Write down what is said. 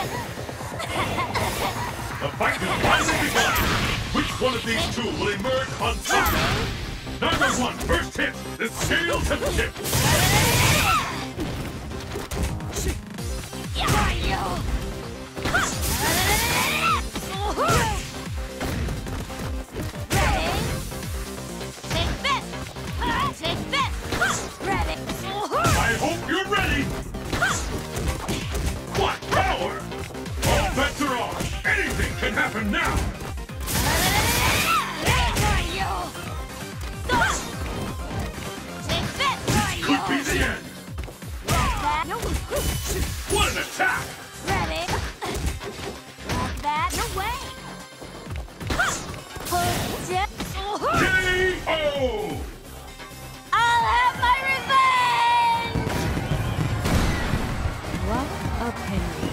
The fight has finally begun! Which one of these two will emerge on top? Number one, first hit! The scales have tipped! for now! Could be the end! Attack! Ready? No way! I'll have my revenge! What a pain.